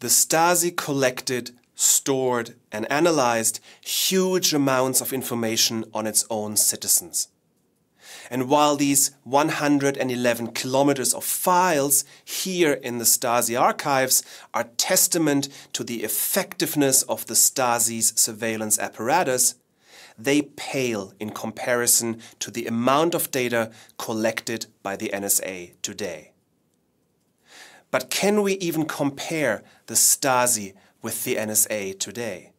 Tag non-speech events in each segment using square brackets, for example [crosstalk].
The Stasi collected, stored and analyzed huge amounts of information on its own citizens. And while these 111 kilometers of files here in the Stasi archives are testament to the effectiveness of the Stasi's surveillance apparatus, they pale in comparison to the amount of data collected by the NSA today. But can we even compare the Stasi with the NSA today?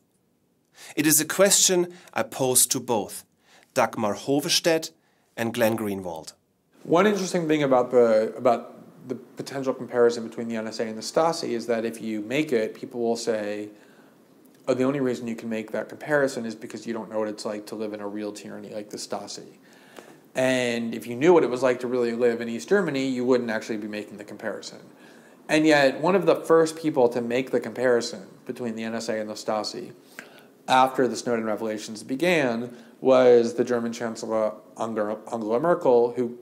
It is a question I pose to both Dagmar Hovestedt and Glenn Greenwald. One interesting thing about the about the potential comparison between the NSA and the Stasi is that if you make it, people will say, "Oh, Oh, the only reason you can make that comparison is because you don't know what it's like to live in a real tyranny like the Stasi." And if you knew what it was like to really live in East Germany, you wouldn't actually be making the comparison. And yet, one of the first people to make the comparison between the NSA and the Stasi after the Snowden revelations began was the German Chancellor Angela Merkel, who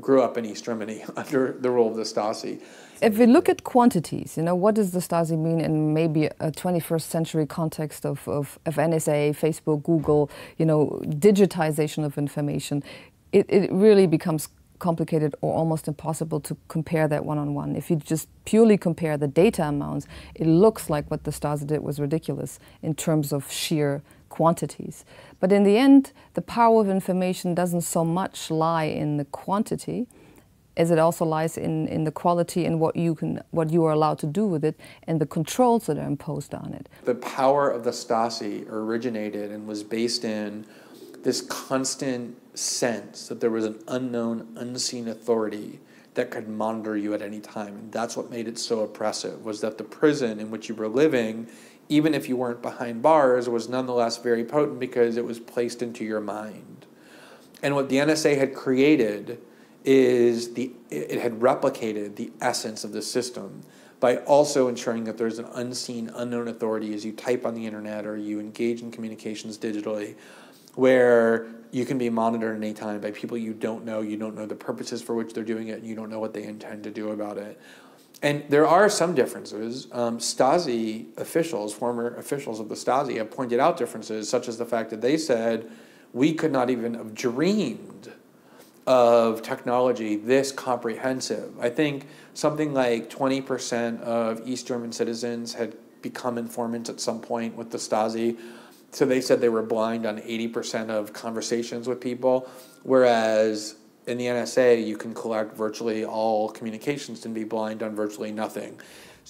grew up in East Germany [laughs] under the rule of the Stasi. If we look at quantities, you know, what does the Stasi mean in maybe a 21st century context of, of, of NSA, Facebook, Google, you know, digitization of information, it, it really becomes complicated or almost impossible to compare that one on one. If you just purely compare the data amounts, it looks like what the Stasi did was ridiculous in terms of sheer quantities. But in the end, the power of information doesn't so much lie in the quantity as it also lies in, in the quality and what you can what you are allowed to do with it and the controls that are imposed on it. The power of the Stasi originated and was based in this constant sense that there was an unknown, unseen authority that could monitor you at any time. And that's what made it so oppressive, was that the prison in which you were living, even if you weren't behind bars, was nonetheless very potent because it was placed into your mind. And what the NSA had created is the it had replicated the essence of the system by also ensuring that there's an unseen, unknown authority as you type on the internet or you engage in communications digitally where you can be monitored anytime by people you don't know, you don't know the purposes for which they're doing it, you don't know what they intend to do about it. And there are some differences. Um, Stasi officials, former officials of the Stasi, have pointed out differences, such as the fact that they said we could not even have dreamed of technology this comprehensive. I think something like 20% of East German citizens had become informants at some point with the Stasi. So they said they were blind on 80% of conversations with people, whereas in the NSA, you can collect virtually all communications and be blind on virtually nothing.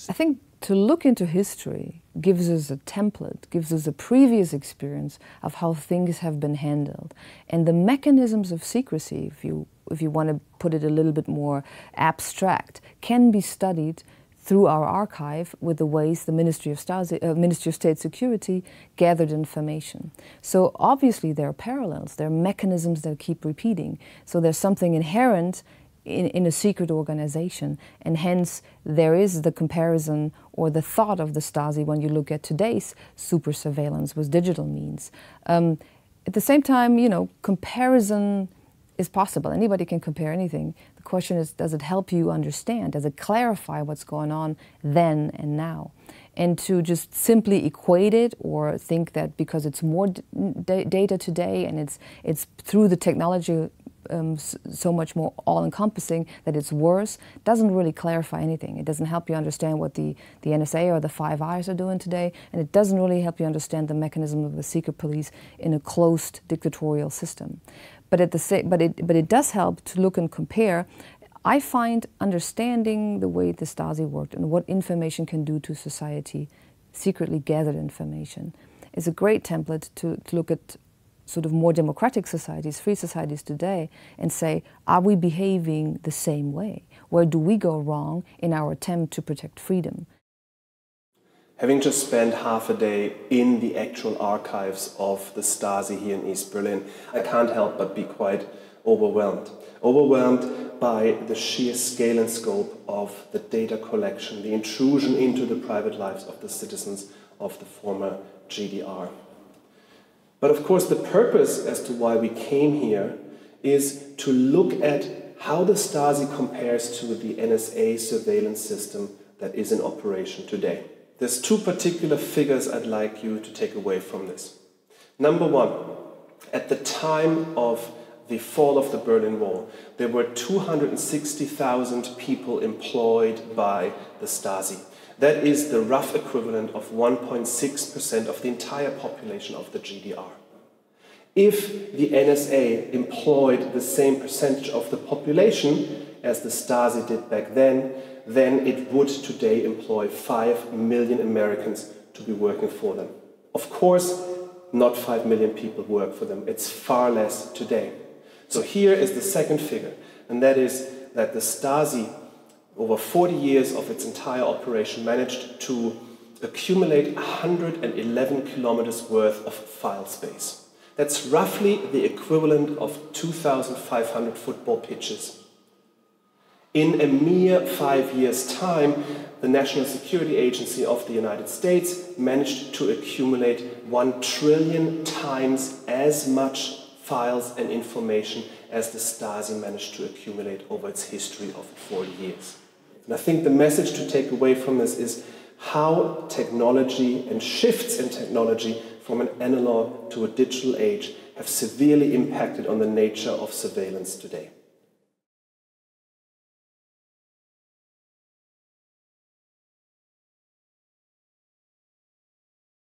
I think to look into history gives us a template, gives us a previous experience of how things have been handled. And the mechanisms of secrecy, if you, if you want to put it a little bit more abstract, can be studied through our archive with the ways the Ministry of, Stasi, uh, Ministry of State Security gathered information. So obviously there are parallels, there are mechanisms that keep repeating. So there's something inherent in, in, a secret organization, and hence there is the comparison or the thought of the Stasi when you look at today's super surveillance with digital means. Um, at the same time, you know, comparison is possible. Anybody can compare anything. The question is, does it help you understand? Does it clarify what's going on then and now? And to just simply equate it or think that because it's more data today and it's, it's through the technology um, so much more all-encompassing that it's worse doesn't really clarify anything. It doesn't help you understand what the, the NSA or the Five Eyes are doing today, and it doesn't really help you understand the mechanism of the secret police in a closed dictatorial system. But at the same, but it but it does help to look and compare. I find understanding the way the Stasi worked and what information can do to society, secretly gathered information, is a great template to, to look at sort of more democratic societies, free societies today, and say, are we behaving the same way? Where do we go wrong in our attempt to protect freedom? Having just spent half a day in the actual archives of the Stasi here in East Berlin, I can't help but be quite overwhelmed. Overwhelmed by the sheer scale and scope of the data collection, the intrusion into the private lives of the citizens of the former GDR. But of course, the purpose as to why we came here is to look at how the Stasi compares to the NSA surveillance system that is in operation today. There's two particular figures I'd like you to take away from this. Number one, at the time of the fall of the Berlin Wall, there were 260,000 people employed by the Stasi. That is the rough equivalent of 1.6% of the entire population of the GDR. If the NSA employed the same percentage of the population as the Stasi did back then, then it would today employ 5 million Americans to be working for them. Of course, not 5 million people work for them. It's far less today. So here is the second figure, and that is that the Stasi, over 40 years of its entire operation, managed to accumulate 111 kilometers worth of file space. That's roughly the equivalent of 2,500 football pitches. In a mere five years' time, the National Security Agency of the United States managed to accumulate one trillion times as much files and information as the Stasi managed to accumulate over its history of 40 years. And I think the message to take away from this is how technology and shifts in technology from an analog to a digital age have severely impacted on the nature of surveillance today.